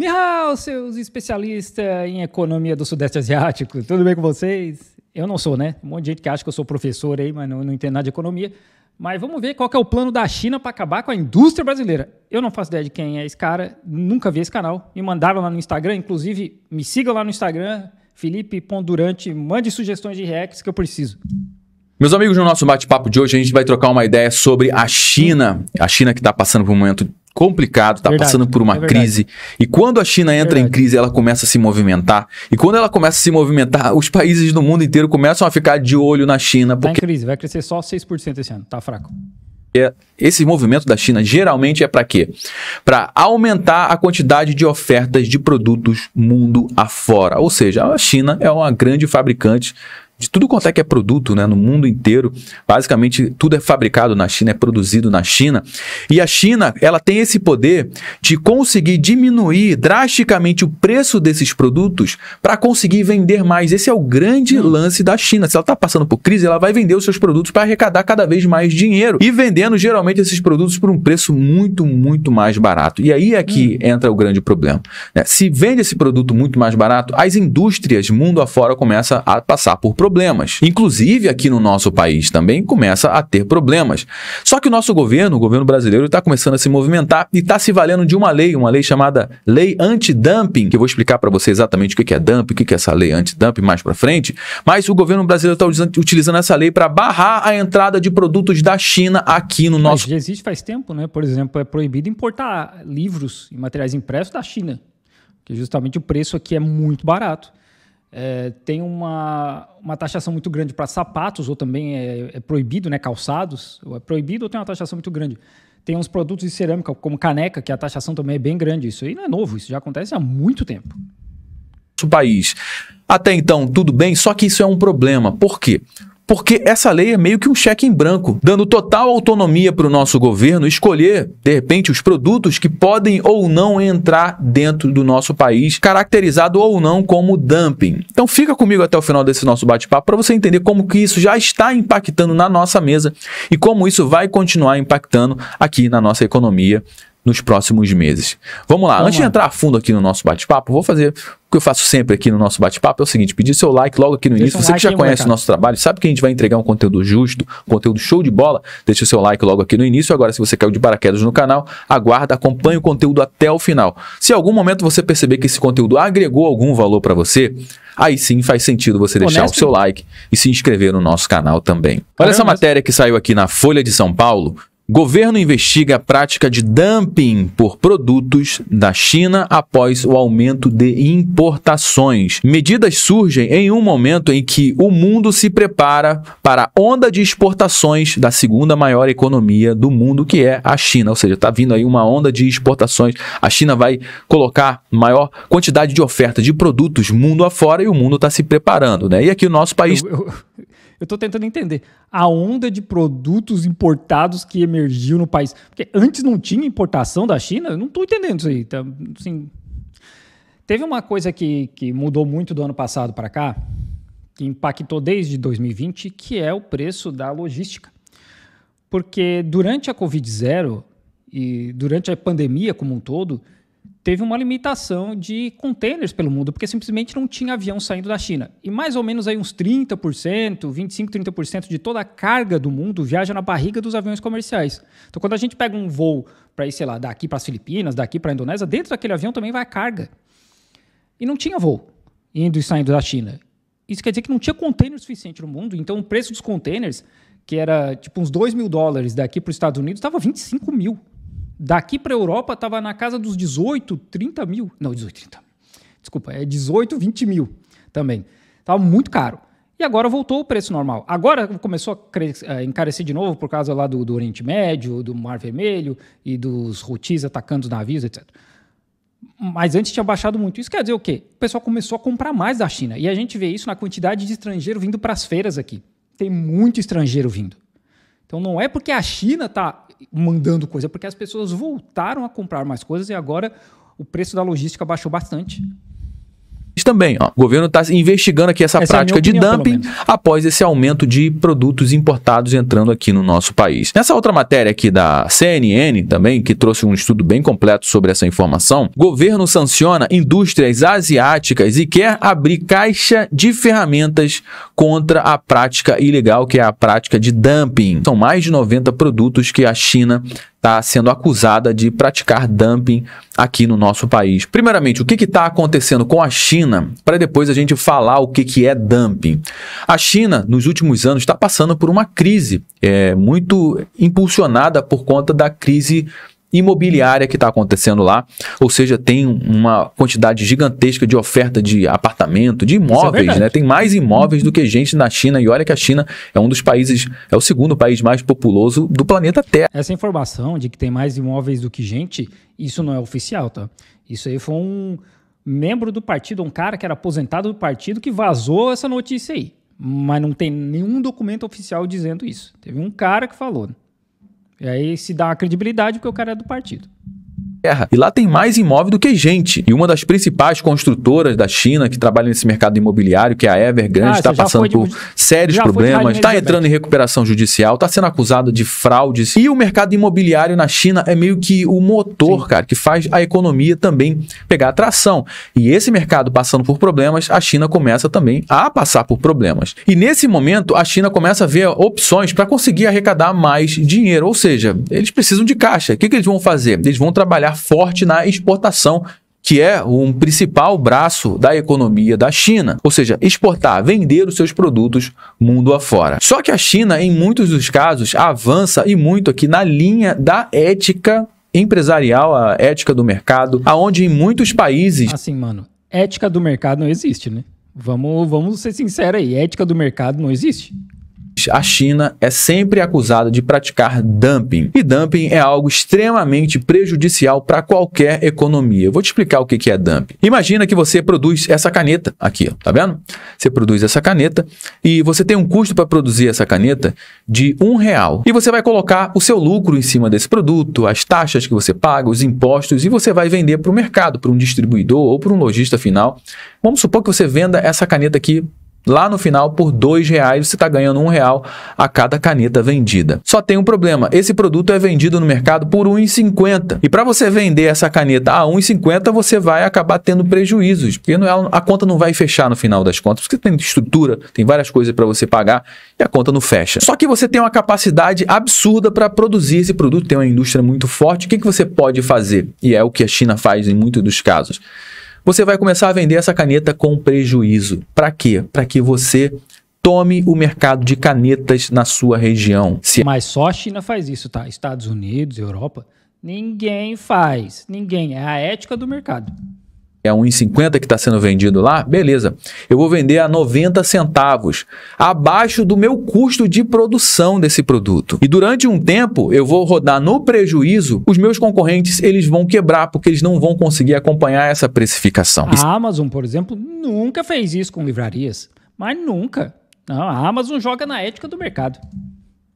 Mihal, seus especialistas em economia do Sudeste Asiático, tudo bem com vocês? Eu não sou, né? Um monte de gente que acha que eu sou professor aí, mas não, não entendo nada de economia. Mas vamos ver qual é o plano da China para acabar com a indústria brasileira. Eu não faço ideia de quem é esse cara, nunca vi esse canal. Me mandaram lá no Instagram, inclusive me sigam lá no Instagram, Felipe.durante, mande sugestões de reacts que eu preciso. Meus amigos, no nosso bate-papo de hoje a gente vai trocar uma ideia sobre a China. A China que está passando por um momento complicado, está passando por uma é crise. E quando a China entra em crise, ela começa a se movimentar. E quando ela começa a se movimentar, os países do mundo inteiro começam a ficar de olho na China. Porque... em crise, vai crescer só 6% esse ano, tá fraco. É, esse movimento da China geralmente é para quê? Para aumentar a quantidade de ofertas de produtos mundo afora. Ou seja, a China é uma grande fabricante de tudo quanto é que é produto né, no mundo inteiro. Basicamente, tudo é fabricado na China, é produzido na China. E a China, ela tem esse poder de conseguir diminuir drasticamente o preço desses produtos para conseguir vender mais. Esse é o grande hum. lance da China. Se ela está passando por crise, ela vai vender os seus produtos para arrecadar cada vez mais dinheiro. E vendendo, geralmente, esses produtos por um preço muito, muito mais barato. E aí é que hum. entra o grande problema. Né? Se vende esse produto muito mais barato, as indústrias mundo afora começam a passar por problemas problemas. Inclusive, aqui no nosso país também começa a ter problemas. Só que o nosso governo, o governo brasileiro, está começando a se movimentar e está se valendo de uma lei, uma lei chamada Lei Anti-Dumping, que eu vou explicar para você exatamente o que é dumping, o que é essa lei anti-dumping mais para frente. Mas o governo brasileiro está utilizando essa lei para barrar a entrada de produtos da China aqui no nosso. Mas já existe faz tempo, né? Por exemplo, é proibido importar livros e materiais impressos da China, justamente o preço aqui é muito barato. É, tem uma, uma taxação muito grande para sapatos, ou também é, é, proibido, né? Calçados, ou é proibido ou tem uma taxação muito grande. Tem uns produtos de cerâmica, como caneca, que a taxação também é bem grande. Isso aí não é novo, isso já acontece há muito tempo. O país. Até então, tudo bem, só que isso é um problema. Por quê? Porque essa lei é meio que um cheque em branco, dando total autonomia para o nosso governo escolher, de repente, os produtos que podem ou não entrar dentro do nosso país, caracterizado ou não como dumping. Então fica comigo até o final desse nosso bate-papo para você entender como que isso já está impactando na nossa mesa e como isso vai continuar impactando aqui na nossa economia nos próximos meses. Vamos lá, Vamos antes lá. de entrar a fundo aqui no nosso bate-papo, vou fazer o que eu faço sempre aqui no nosso bate-papo é o seguinte: pedir seu like logo aqui no início. Um Você que já conhece o nosso trabalho, sabe que a gente vai entregar um conteúdo justo, um conteúdo show de bola. Deixa o seu like logo aqui no início. Agora, se você caiu de paraquedas no canal, aguarda, acompanhe o conteúdo até o final. Se em algum momento você perceber que esse conteúdo agregou algum valor para você, aí sim faz sentido você deixar Honesto. o seu like e se inscrever no nosso canal também. Olha Caramba. essa matéria que saiu aqui na Folha de São Paulo Governo investiga a prática de dumping por produtos da China após o aumento de importações. Medidas surgem em um momento em que o mundo se prepara para a onda de exportações da segunda maior economia do mundo, que é a China. Ou seja, está vindo aí uma onda de exportações. A China vai colocar maior quantidade de oferta de produtos mundo afora e o mundo está se preparando. Né? E aqui o nosso país. Eu, eu eu estou tentando entender a onda de produtos importados que emergiu no país. Porque antes não tinha importação da China? Eu não estou entendendo isso aí. Tá, assim, teve uma coisa que, que mudou muito do ano passado para cá, que impactou desde 2020, que é o preço da logística. Porque durante a Covid-0 e durante a pandemia como um todo, teve uma limitação de containers pelo mundo, porque simplesmente não tinha avião saindo da China. E mais ou menos aí uns 30%, 25, 30% de toda a carga do mundo viaja na barriga dos aviões comerciais. Então quando a gente pega um voo para ir, sei lá, daqui para as Filipinas, daqui para a Indonésia, dentro daquele avião também vai a carga. E não tinha voo indo e saindo da China. Isso quer dizer que não tinha container suficiente no mundo, então o preço dos containers, que era tipo uns 2 mil dólares daqui para os Estados Unidos, estava 25 mil. Daqui para a Europa estava na casa dos 18, 30 mil. Não, 18, 30. Desculpa, é 18, 20 mil também. Estava muito caro. E agora voltou o preço normal. Agora começou a encarecer de novo por causa lá do, do Oriente Médio, do Mar Vermelho e dos Houthis atacando os navios, etc. Mas antes tinha baixado muito. Isso quer dizer o quê? O pessoal começou a comprar mais da China. E a gente vê isso na quantidade de estrangeiro vindo para as feiras aqui. Tem muito estrangeiro vindo. Então não é porque a China está mandando coisa, porque as pessoas voltaram a comprar mais coisas e agora o preço da logística baixou bastante também. Ó. O governo está investigando aqui essa, essa é prática é de opinião, dumping após esse aumento de produtos importados entrando aqui no nosso país. Nessa outra matéria aqui da CNN também, que trouxe um estudo bem completo sobre essa informação, governo sanciona indústrias asiáticas e quer abrir caixa de ferramentas contra a prática ilegal, que é a prática de dumping. São mais de 90 produtos que a China está sendo acusada de praticar dumping aqui no nosso país. Primeiramente, o que está acontecendo com a China, para depois a gente falar o que, que é dumping. A China, nos últimos anos, está passando por uma crise é, muito impulsionada por conta da crise imobiliária que está acontecendo lá, ou seja, tem uma quantidade gigantesca de oferta de apartamento, de é imóveis, é né? Tem mais imóveis do que gente na China e olha que a China é um dos países, é o segundo país mais populoso do planeta Terra. Essa informação de que tem mais imóveis do que gente, isso não é oficial, tá? Isso aí foi um membro do partido, um cara que era aposentado do partido que vazou essa notícia aí, mas não tem nenhum documento oficial dizendo isso. Teve um cara que falou. E aí se dá uma credibilidade porque o cara é do partido terra. E lá tem mais imóvel do que gente. E uma das principais construtoras da China que trabalha nesse mercado imobiliário, que é a Evergrande, está ah, passando por sérios problemas, está entrando em recuperação judicial, está sendo acusada de fraudes. E o mercado imobiliário na China é meio que o motor, Sim. cara, que faz a economia também pegar atração. E esse mercado passando por problemas, a China começa também a passar por problemas. E nesse momento, a China começa a ver opções para conseguir arrecadar mais dinheiro. Ou seja, eles precisam de caixa. O que, que eles vão fazer? Eles vão trabalhar forte na exportação, que é um principal braço da economia da China, ou seja, exportar, vender os seus produtos mundo afora. Só que a China, em muitos dos casos, avança e muito aqui na linha da ética empresarial, a ética do mercado, aonde em muitos países assim, mano, ética do mercado não existe, né? Vamos, vamos ser sinceros aí, ética do mercado não existe a China é sempre acusada de praticar dumping. E dumping é algo extremamente prejudicial para qualquer economia. Eu vou te explicar o que é dumping. Imagina que você produz essa caneta aqui, tá vendo? Você produz essa caneta e você tem um custo para produzir essa caneta de um real. E você vai colocar o seu lucro em cima desse produto, as taxas que você paga, os impostos, e você vai vender para o mercado, para um distribuidor ou para um lojista final. Vamos supor que você venda essa caneta aqui Lá no final, por dois reais, você está ganhando um real a cada caneta vendida. Só tem um problema: esse produto é vendido no mercado por R$ 1,50. E para você vender essa caneta a R$ 1,50, você vai acabar tendo prejuízos, porque não é, a conta não vai fechar no final das contas, porque tem estrutura, tem várias coisas para você pagar e a conta não fecha. Só que você tem uma capacidade absurda para produzir esse produto, tem uma indústria muito forte. O que, que você pode fazer? E é o que a China faz em muitos dos casos você vai começar a vender essa caneta com prejuízo. Para quê? Para que você tome o mercado de canetas na sua região. Se... Mas só a China faz isso, tá? Estados Unidos, Europa, ninguém faz. Ninguém. É a ética do mercado é 1,50 que está sendo vendido lá, beleza. Eu vou vender a 90 centavos, abaixo do meu custo de produção desse produto. E durante um tempo eu vou rodar no prejuízo, os meus concorrentes eles vão quebrar porque eles não vão conseguir acompanhar essa precificação. A Amazon, por exemplo, nunca fez isso com livrarias, mas nunca. Não, a Amazon joga na ética do mercado.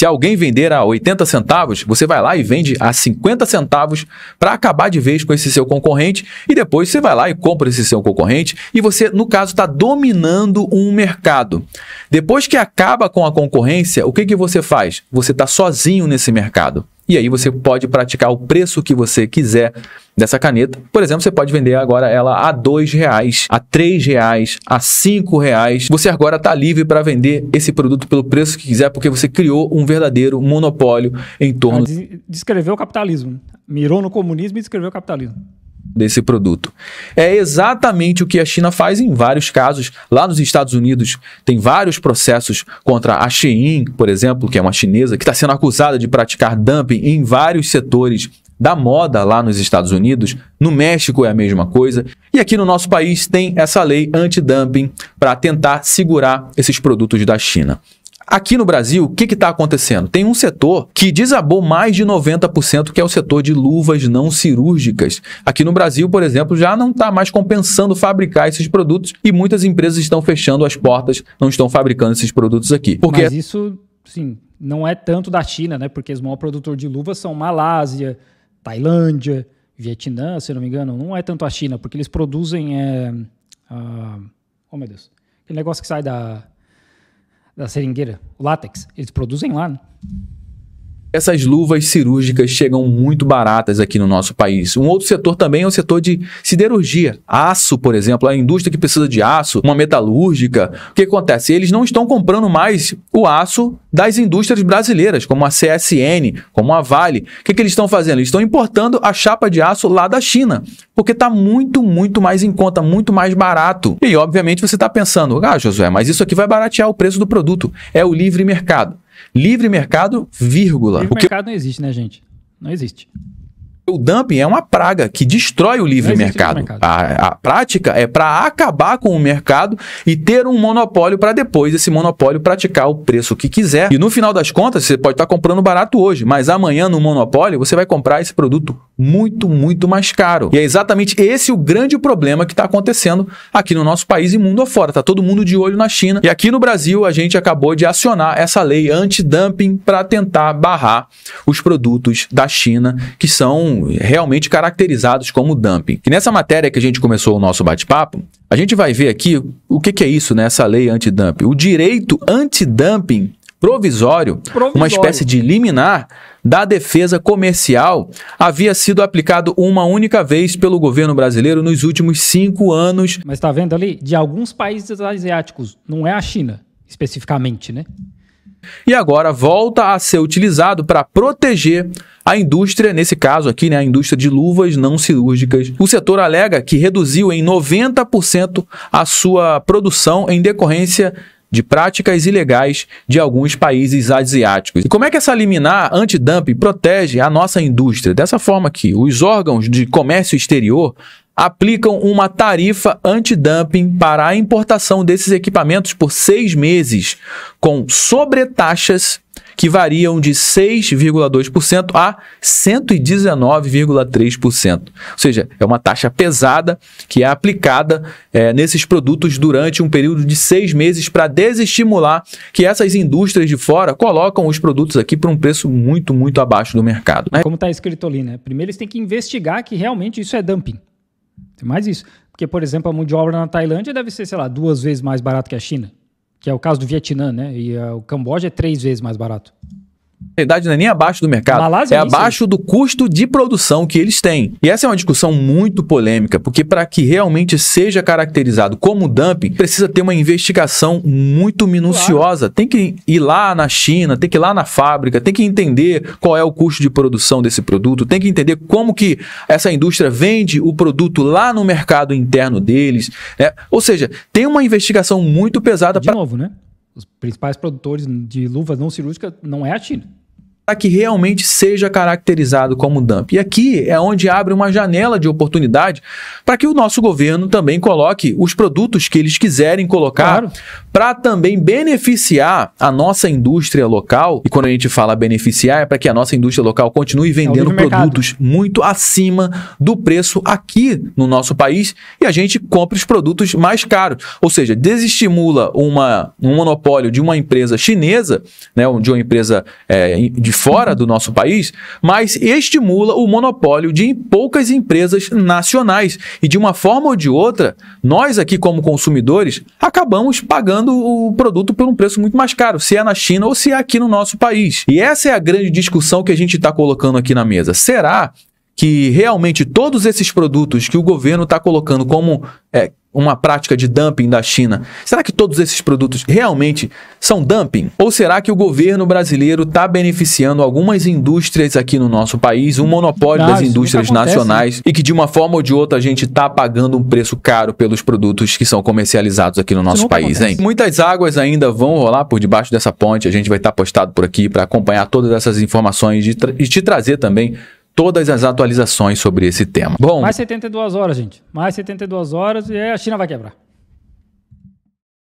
Se alguém vender a 80 centavos, você vai lá e vende a 50 centavos para acabar de vez com esse seu concorrente e depois você vai lá e compra esse seu concorrente e você, no caso, está dominando um mercado. Depois que acaba com a concorrência, o que, que você faz? Você está sozinho nesse mercado. E aí você pode praticar o preço que você quiser dessa caneta. Por exemplo, você pode vender agora ela a dois reais, a três reais, a cinco reais. Você agora está livre para vender esse produto pelo preço que quiser, porque você criou um verdadeiro monopólio em torno. Descreveu o capitalismo. Mirou no comunismo e descreveu o capitalismo desse produto. É exatamente o que a China faz em vários casos. Lá nos Estados Unidos tem vários processos contra a Shein, por exemplo, que é uma chinesa que está sendo acusada de praticar dumping em vários setores da moda lá nos Estados Unidos. No México é a mesma coisa. E aqui no nosso país tem essa lei anti-dumping para tentar segurar esses produtos da China. Aqui no Brasil, o que está acontecendo? Tem um setor que desabou mais de 90%, que é o setor de luvas não cirúrgicas. Aqui no Brasil, por exemplo, já não está mais compensando fabricar esses produtos e muitas empresas estão fechando as portas, não estão fabricando esses produtos aqui. Porque... Mas isso, sim, não é tanto da China, né? Porque os maiores produtores de luvas são Malásia, Tailândia, Vietnã, se não me engano. Não é tanto a China, porque eles produzem é, Uh, oh, meu Deus. Aquele negócio que sai da, da seringueira, o látex. Eles produzem lá, né? Essas luvas cirúrgicas chegam muito baratas aqui no nosso país. Um outro setor também é o setor de siderurgia. Aço, por exemplo, a indústria que precisa de aço, uma metalúrgica. O que acontece? Eles não estão comprando mais o aço das indústrias brasileiras, como a CSN, como a Vale. O que, que eles estão fazendo? Eles estão importando a chapa de aço lá da China, porque está muito, muito mais em conta, muito mais barato. E, obviamente, você está pensando, ah, Josué, mas isso aqui vai baratear o preço do produto. É o livre mercado. Livre mercado, vírgula. Livre mercado não existe, né, gente? Não existe. O dumping é uma praga que destrói o livre mercado. mercado. A, a, prática é para acabar com o mercado e ter um monopólio para depois esse monopólio praticar o preço que quiser. E no final das contas, você pode estar tá comprando barato hoje, mas amanhã no monopólio você vai comprar esse produto muito, muito mais caro. E é exatamente esse o grande problema que está acontecendo aqui no nosso país e mundo afora. Está todo mundo de olho na China. E aqui no Brasil a gente acabou de acionar essa lei anti-dumping para tentar barrar os produtos da China que são realmente caracterizados como dumping. E nessa matéria que a gente começou o nosso bate-papo, a gente vai ver aqui o que, que é isso nessa lei anti-dumping. O direito anti-dumping provisório, provisório, uma espécie de liminar da defesa comercial, havia sido aplicado uma única vez pelo governo brasileiro nos últimos cinco anos. Mas está vendo ali? De alguns países asiáticos, não é a China especificamente, né? E agora volta a ser utilizado para proteger a indústria, nesse caso aqui, né, a indústria de luvas não cirúrgicas. O setor alega que reduziu em 90% a sua produção em decorrência de práticas ilegais de alguns países asiáticos. E como é que essa liminar antidumping protege a nossa indústria? Dessa forma que os órgãos de comércio exterior aplicam uma tarifa antidumping para a importação desses equipamentos por seis meses, com sobretaxas que variam de 6,2% a 119,3%. Ou seja, é uma taxa pesada que é aplicada é, nesses produtos durante um período de seis meses para desestimular que essas indústrias de fora colocam os produtos aqui por um preço muito, muito abaixo do mercado. Né? Como está escrito ali, né? Primeiro eles têm que investigar que realmente isso é dumping. Tem mais isso. Porque, por exemplo, a mão de obra na Tailândia deve ser, sei lá, duas vezes mais barato que a China. Que é o caso do Vietnã, né? E uh, o Camboja é três vezes mais barato realidade não é nem abaixo do mercado, Malásia é, é abaixo do custo de produção que eles têm. E essa é uma discussão muito polêmica, porque para que realmente seja caracterizado como dumping, precisa ter uma investigação muito minuciosa. Claro. Tem que ir lá na China, tem que ir lá na fábrica, tem que entender qual é o custo de produção desse produto, tem que entender como que essa indústria vende o produto lá no mercado interno deles. Né? Ou seja, tem uma investigação muito pesada. De pra... novo, né? Os principais produtores de luvas não cirúrgicas não é a China para que realmente seja caracterizado como dump. E aqui é onde abre uma janela de oportunidade para que o nosso governo também coloque os produtos que eles quiserem colocar claro. para também beneficiar a nossa indústria local. E quando a gente fala beneficiar, é para que a nossa indústria local continue é vendendo é produtos muito acima do preço aqui no nosso país e a gente compre os produtos mais caros. Ou seja, desestimula uma, um monopólio de uma empresa chinesa, né, de uma empresa é, de fora do nosso país, mas estimula o monopólio de poucas empresas nacionais. E de uma forma ou de outra, nós aqui como consumidores acabamos pagando o produto por um preço muito mais caro, se é na China ou se é aqui no nosso país. E essa é a grande discussão que a gente está colocando aqui na mesa. Será que realmente todos esses produtos que o governo está colocando como é, uma prática de dumping da China, será que todos esses produtos realmente são dumping? Ou será que o governo brasileiro está beneficiando algumas indústrias aqui no nosso país, um monopólio das indústrias nacionais, e que de uma forma ou de outra a gente está pagando um preço caro pelos produtos que são comercializados aqui no nosso país, acontece. hein? Muitas águas ainda vão rolar por debaixo dessa ponte, a gente vai estar tá postado por aqui para acompanhar todas essas informações e, e te trazer também todas as atualizações sobre esse tema. Bom, mais 72 horas, gente. Mais 72 horas e a China vai quebrar.